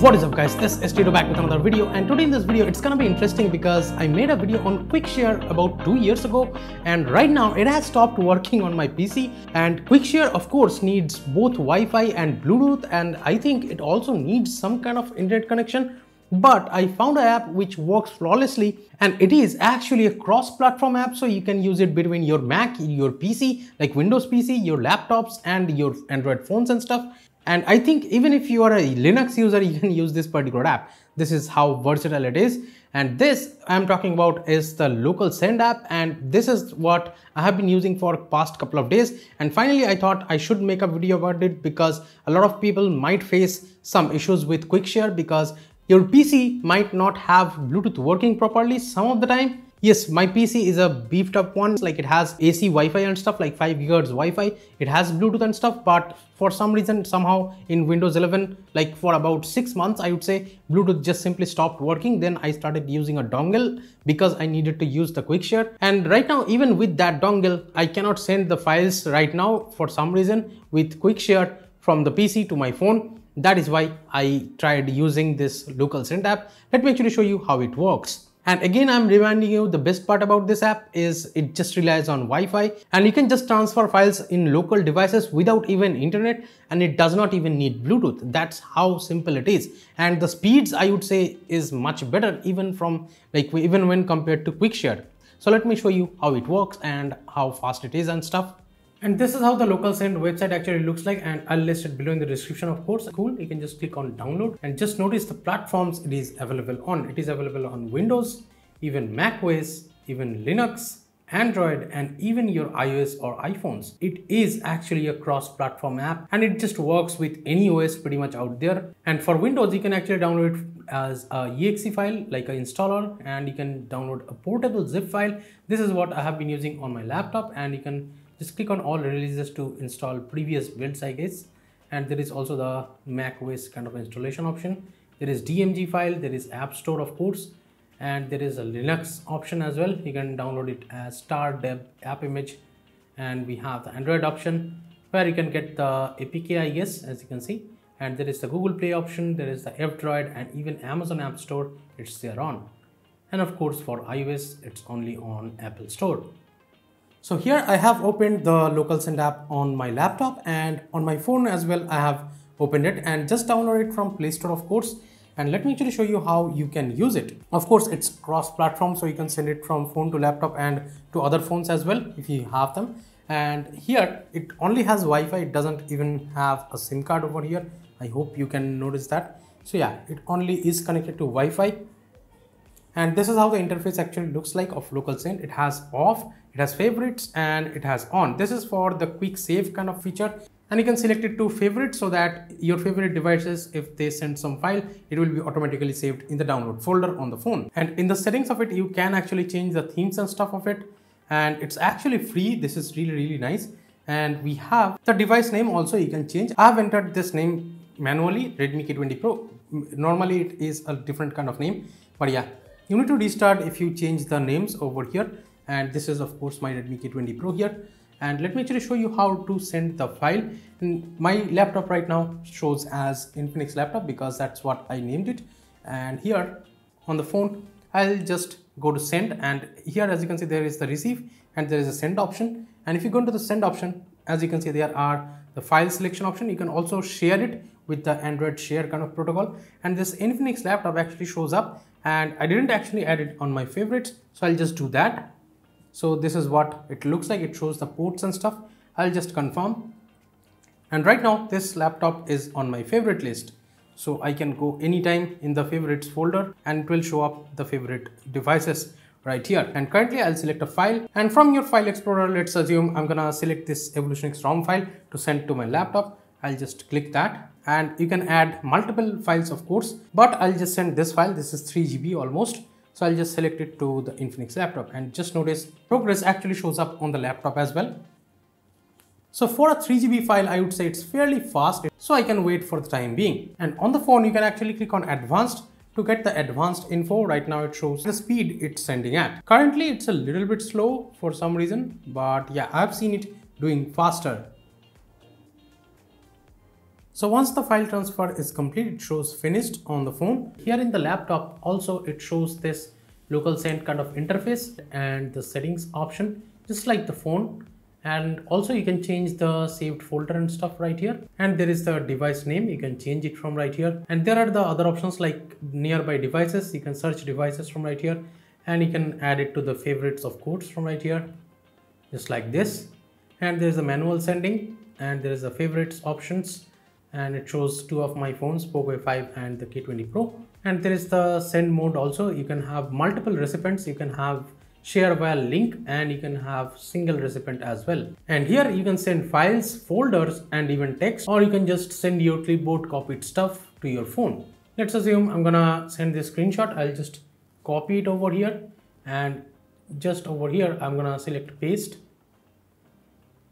What is up guys, this is Tito back with another video and today in this video it's gonna be interesting because I made a video on QuickShare about two years ago and right now it has stopped working on my PC and QuickShare of course needs both Wi-Fi and Bluetooth and I think it also needs some kind of internet connection. But I found an app which works flawlessly and it is actually a cross-platform app so you can use it between your Mac, your PC like Windows PC, your laptops and your Android phones and stuff and I think even if you are a Linux user, you can use this particular app. This is how versatile it is. And this I'm talking about is the LocalSend app. And this is what I have been using for past couple of days. And finally, I thought I should make a video about it because a lot of people might face some issues with QuickShare because your PC might not have Bluetooth working properly some of the time Yes, my PC is a beefed up one, like it has AC Wi-Fi and stuff like 5 gigahertz Wi-Fi. It has Bluetooth and stuff, but for some reason, somehow in Windows 11, like for about 6 months, I would say, Bluetooth just simply stopped working. Then I started using a dongle because I needed to use the quick share. And right now, even with that dongle, I cannot send the files right now for some reason with quick share from the PC to my phone. That is why I tried using this LocalSend app. Let me actually show you how it works. And again, I'm reminding you the best part about this app is it just relies on Wi-Fi and you can just transfer files in local devices without even internet and it does not even need Bluetooth. That's how simple it is. And the speeds I would say is much better even from like even when compared to QuickShare. So let me show you how it works and how fast it is and stuff. And this is how the LocalSend website actually looks like and I'll list it below in the description of course. Cool, you can just click on download and just notice the platforms it is available on. It is available on Windows, even Mac OS, even Linux, Android and even your iOS or iPhones. It is actually a cross-platform app and it just works with any OS pretty much out there. And for Windows, you can actually download it as a exe file like an installer and you can download a portable zip file. This is what I have been using on my laptop and you can just click on all releases to install previous builds I guess. And there is also the Mac OS kind of installation option. There is DMG file there is App Store of course and there is a Linux option as well. You can download it as star deb AppImage. And we have the Android option where you can get the APK I guess as you can see. And there is the Google Play option there is the F-Droid and even Amazon App Store it's there on. And of course for iOS it's only on Apple Store so here I have opened the LocalSend app on my laptop and on my phone as well I have opened it and just download it from Play Store of course. And let me actually show you how you can use it. Of course it's cross platform so you can send it from phone to laptop and to other phones as well if you have them. And here it only has Wi-Fi it doesn't even have a SIM card over here. I hope you can notice that. So yeah it only is connected to Wi-Fi and this is how the interface actually looks like of LocalSend it has off it has favorites and it has on. This is for the quick save kind of feature. And you can select it to favorite so that your favorite devices if they send some file it will be automatically saved in the download folder on the phone. And in the settings of it you can actually change the themes and stuff of it. And it's actually free. This is really really nice. And we have the device name also you can change. I have entered this name manually redmi k20 pro. Normally it is a different kind of name but yeah you need to restart if you change the names over here. And this is of course my Redmi K20 Pro here. And let me actually show you how to send the file. And my laptop right now shows as Infinix laptop because that's what I named it. And here on the phone I'll just go to send. And here as you can see there is the receive and there is a send option. And if you go into the send option as you can see there are the file selection option. You can also share it with the Android share kind of protocol. And this Infinix laptop actually shows up and I didn't actually add it on my favorites so I'll just do that. So this is what it looks like. It shows the ports and stuff. I'll just confirm. And right now this laptop is on my favorite list. So I can go anytime in the favorites folder and it will show up the favorite devices right here. And currently I'll select a file. And from your file explorer let's assume I'm gonna select this Evolution X ROM file to send to my laptop. I'll just click that. And you can add multiple files of course but I'll just send this file. This is 3 GB almost. So I'll just select it to the Infinix laptop. And just notice progress actually shows up on the laptop as well. So for a 3GB file, I would say it's fairly fast, so I can wait for the time being. And on the phone, you can actually click on advanced to get the advanced info. Right now it shows the speed it's sending at. Currently, it's a little bit slow for some reason, but yeah, I've seen it doing faster So once the file transfer is complete, it shows finished on the phone. Here in the laptop, also it shows this LocalSend kind of interface and the settings option, just like the phone. And also you can change the saved folder and stuff right here. And there is the device name, you can change it from right here. And there are the other options like nearby devices, you can search devices from right here. And you can add it to the favorites of codes from right here, just like this. And there's a manual sending and there is a favorites options and it shows two of my phones Poco F5 and the K20 Pro and there is the send mode also you can have multiple recipients you can have share via link and you can have single recipient as well. And here you can send files folders and even text or you can just send your clipboard copied stuff to your phone. Let's assume i'm gonna send this screenshot. I'll just copy it over here and just over here i'm gonna select paste.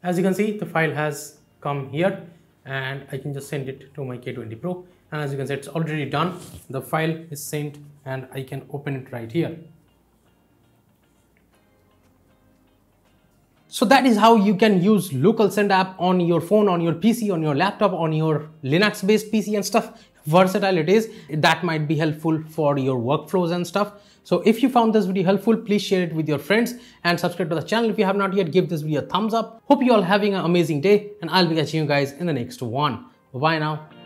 As you can see the file has come here and I can just send it to my K20 Pro. And as you can see it's already done. The file is sent and I can open it right here So that is how you can use LocalSend app on your phone, on your PC, on your laptop, on your Linux based PC and stuff. Versatile it is. That might be helpful for your workflows and stuff. So if you found this video helpful, please share it with your friends and subscribe to the channel. If you have not yet, give this video a thumbs up. Hope you all having an amazing day and I'll be catching you guys in the next one. Bye now.